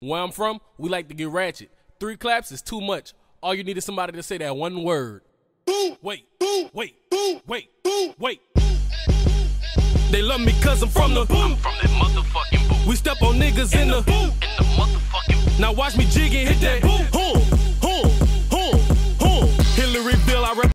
Where I'm from, we like to get ratchet. Three claps is too much. All you need is somebody to say that one word. Wait, wait, wait, wait. They love me cause I'm from the From that motherfucking boom. We step on niggas in the In the motherfucking. Now watch me jig and hit that. boom. Boom, boom, boom, boom. Hillary Bill, I rep.